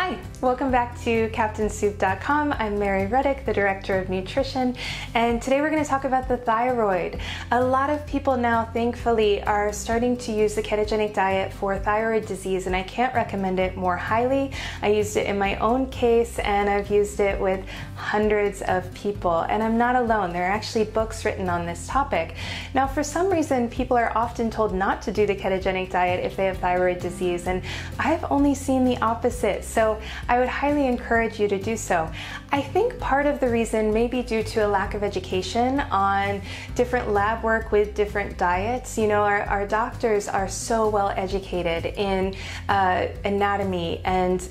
Hi, welcome back to CaptainSoup.com. I'm Mary Ruddick, the Director of Nutrition, and today we're going to talk about the thyroid. A lot of people now, thankfully, are starting to use the ketogenic diet for thyroid disease, and I can't recommend it more highly. I used it in my own case, and I've used it with hundreds of people, and I'm not alone. There are actually books written on this topic. Now, for some reason, people are often told not to do the ketogenic diet if they have thyroid disease, and I've only seen the opposite. So I would highly encourage you to do so. I think part of the reason may be due to a lack of education on different lab work with different diets. You know, our, our doctors are so well educated in uh, anatomy and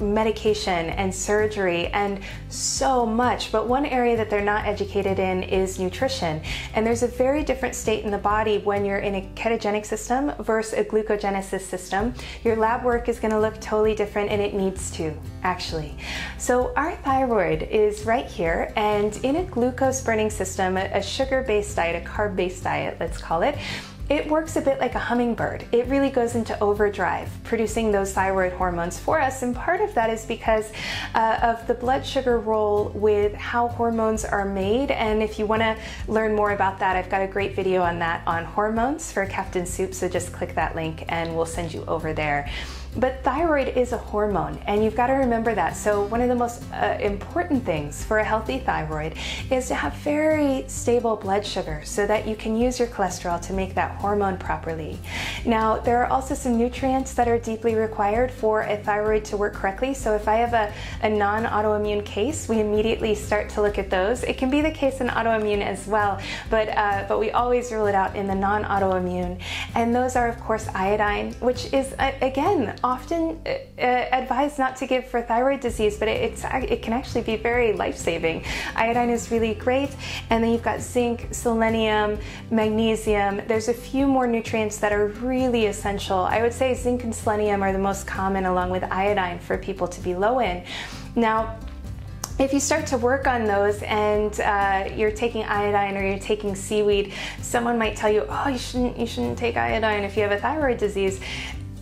medication and surgery and so much. But one area that they're not educated in is nutrition. And there's a very different state in the body when you're in a ketogenic system versus a glucogenesis system. Your lab work is going to look totally different and it needs to, actually. So our thyroid is right here and in a glucose burning system, a sugar based diet, a carb based diet, let's call it, it works a bit like a hummingbird. It really goes into overdrive, producing those thyroid hormones for us. And part of that is because uh, of the blood sugar role with how hormones are made. And if you want to learn more about that, I've got a great video on that on hormones for Captain Soup. So just click that link and we'll send you over there. But thyroid is a hormone, and you've got to remember that. So, one of the most uh, important things for a healthy thyroid is to have very stable blood sugar so that you can use your cholesterol to make that hormone properly. Now, there are also some nutrients that are deeply required for a thyroid to work correctly. So, if I have a, a non autoimmune case, we immediately start to look at those. It can be the case in autoimmune as well, but, uh, but we always rule it out in the non autoimmune. And those are, of course, iodine, which is, uh, again, often uh, advised not to give for thyroid disease, but it, it's it can actually be very life-saving. Iodine is really great, and then you've got zinc, selenium, magnesium. There's a few more nutrients that are really essential. I would say zinc and selenium are the most common, along with iodine, for people to be low in. Now, if you start to work on those and uh, you're taking iodine or you're taking seaweed, someone might tell you, "Oh, you shouldn't you shouldn't take iodine if you have a thyroid disease."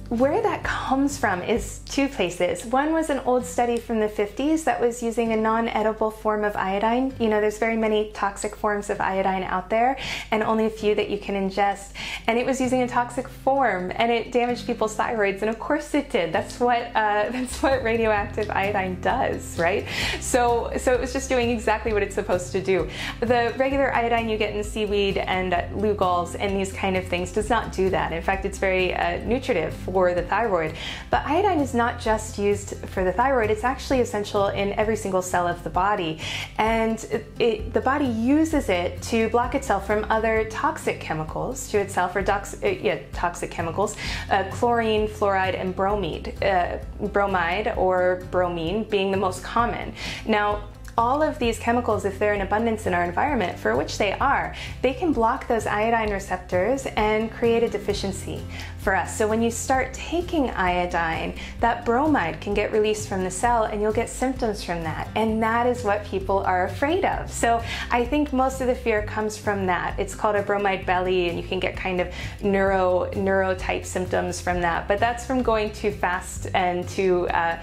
Where that comes from is two places. One was an old study from the 50s that was using a non edible form of iodine. You know, there's very many toxic forms of iodine out there, and only a few that you can ingest. And it was using a toxic form, and it damaged people's thyroids. And of course, it did. That's what uh, that's what radioactive iodine does, right? So, so it was just doing exactly what it's supposed to do. The regular iodine you get in seaweed and Lugol's and these kind of things does not do that. In fact, it's very uh, nutritive for the thyroid. But iodine is not just used for the thyroid, it's actually essential in every single cell of the body. And it, it, the body uses it to block itself from other toxic chemicals to itself, or dox, uh, yeah, toxic chemicals, uh, chlorine, fluoride, and bromide. Uh, bromide or bromine being the most common. Now, all of these chemicals, if they're in abundance in our environment, for which they are, they can block those iodine receptors and create a deficiency for us. So when you start taking iodine, that bromide can get released from the cell and you'll get symptoms from that. And that is what people are afraid of. So I think most of the fear comes from that. It's called a bromide belly and you can get kind of neuro, neuro type symptoms from that. But that's from going too fast and too uh,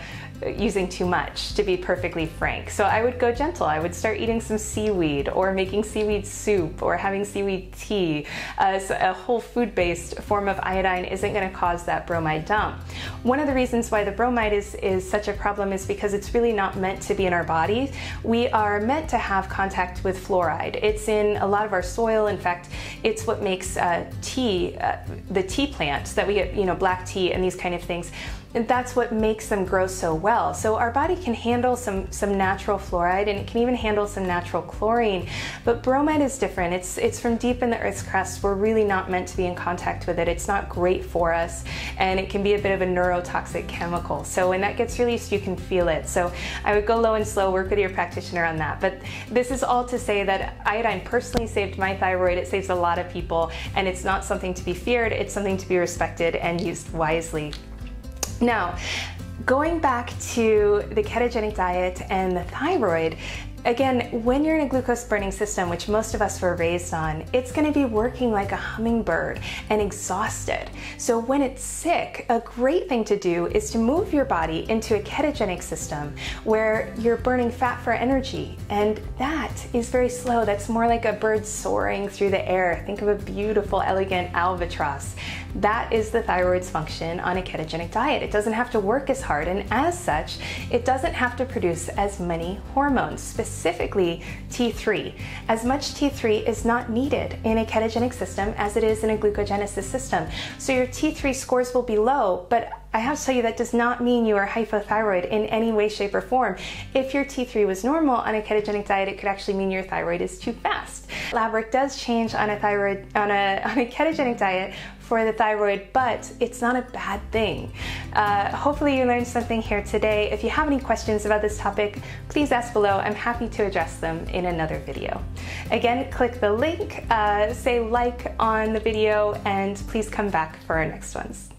using too much, to be perfectly frank. So I would go gentle. I would start eating some seaweed or making seaweed soup or having seaweed tea. Uh, so a whole food based form of iodine isn't going to cause that bromide dump. One of the reasons why the bromide is, is such a problem is because it's really not meant to be in our bodies. We are meant to have contact with fluoride. It's in a lot of our soil. In fact, it's what makes uh, tea, uh, the tea plants that we get, you know, black tea and these kind of things and that's what makes them grow so well. So our body can handle some, some natural fluoride and it can even handle some natural chlorine. But bromide is different. It's, it's from deep in the Earth's crust. We're really not meant to be in contact with it. It's not great for us and it can be a bit of a neurotoxic chemical. So when that gets released, you can feel it. So I would go low and slow, work with your practitioner on that. But this is all to say that iodine personally saved my thyroid. It saves a lot of people and it's not something to be feared. It's something to be respected and used wisely. Now, going back to the ketogenic diet and the thyroid, again, when you're in a glucose burning system, which most of us were raised on, it's going to be working like a hummingbird and exhausted. So when it's sick, a great thing to do is to move your body into a ketogenic system where you're burning fat for energy. And that is very slow. That's more like a bird soaring through the air. Think of a beautiful, elegant albatross. That is the thyroid's function on a ketogenic diet. It doesn't have to work as hard, and as such, it doesn't have to produce as many hormones, specifically T3. As much T3 is not needed in a ketogenic system as it is in a glucogenesis system. So your T3 scores will be low, but I have to tell you that does not mean you are hypothyroid in any way, shape, or form. If your T3 was normal on a ketogenic diet, it could actually mean your thyroid is too fast. Lab work does change on a thyroid on a on a ketogenic diet for the thyroid, but it's not a bad thing. Uh, hopefully, you learned something here today. If you have any questions about this topic, please ask below. I'm happy to address them in another video. Again, click the link, uh, say like on the video, and please come back for our next ones.